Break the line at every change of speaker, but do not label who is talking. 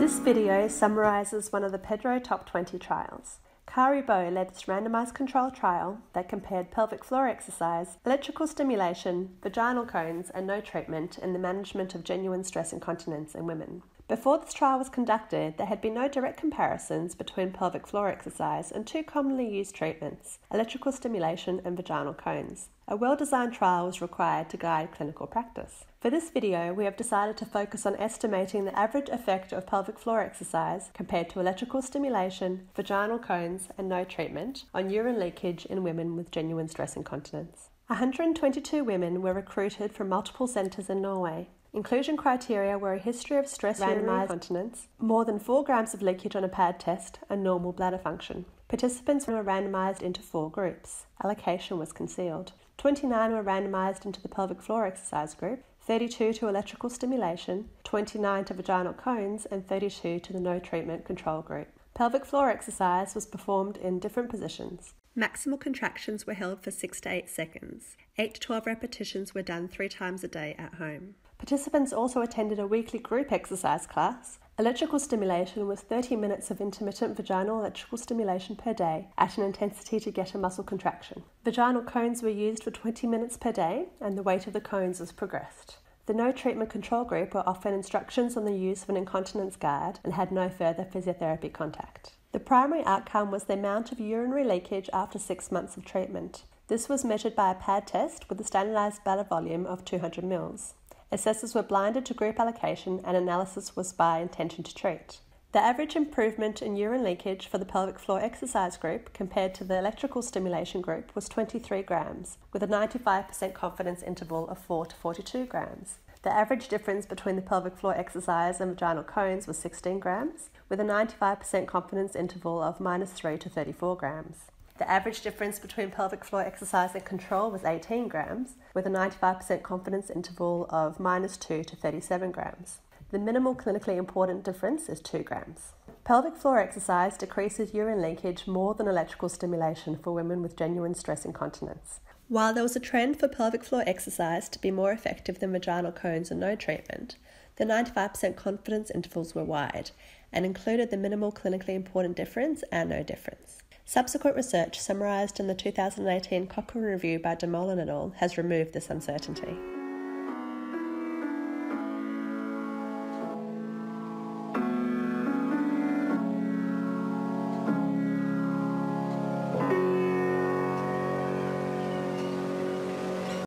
This video summarises one of the PEDro Top 20 trials. Kari Bø led this randomised control trial that compared pelvic floor exercise, electrical stimulation, vaginal cones, and no treatment in the management of genuine stress incontinence in women. Before this trial was conducted, there had been no direct comparisons between pelvic floor exercise and two commonly used treatments electrical stimulation and vaginal cones. A well designed trial was required to guide clinical practice. For this video, we have decided to focus on estimating the average effect of pelvic floor exercise compared to electrical stimulation, vaginal cones, and no treatment on urine leakage in women with genuine stress incontinence. 122 women were recruited from multiple centres in Norway. Inclusion criteria were a history of stress randomized incontinence, more than 4 grams of leakage on a pad test, and normal bladder function. Participants were randomized into four groups. Allocation was concealed. 29 were randomized into the pelvic floor exercise group, 32 to electrical stimulation, 29 to vaginal cones, and 32 to the no treatment control group. Pelvic floor exercise was performed in different positions. Maximal contractions were held for 6 to 8 seconds. 8 to 12 repetitions were done three times a day at home. Participants also attended a weekly group exercise class. Electrical stimulation was 30 minutes of intermittent vaginal electrical stimulation per day at an intensity to get a muscle contraction. Vaginal cones were used for 20 minutes per day, and the weight of the cones was progressed. The no treatment control group were offered instructions on the use of an incontinence guard and had no further physiotherapy contact. The primary outcome was the amount of urinary leakage after six months of treatment. This was measured by a pad test with a standardized bladder volume of 200 mils. Assessors were blinded to group allocation and analysis was by intention to treat. The average improvement in urine leakage for the pelvic floor exercise group compared to the electrical stimulation group was 23 grams, with a 95% confidence interval of 4 to 42 grams. The average difference between the pelvic floor exercise and vaginal cones was 16 grams, with a 95% confidence interval of minus 3 to 34 grams. The average difference between pelvic floor exercise and control was 18 grams, with a 95% confidence interval of minus 2 to 37 grams. The minimal clinically important difference is 2 grams. Pelvic floor exercise decreases urine leakage more than electrical stimulation for women with genuine stress incontinence. While there was a trend for pelvic floor exercise to be more effective than vaginal cones and no treatment, the 95% confidence intervals were wide and included the minimal clinically important difference and no difference. Subsequent research, summarised in the 2018 Cochrane Review by Dumoulin et al., has removed this uncertainty.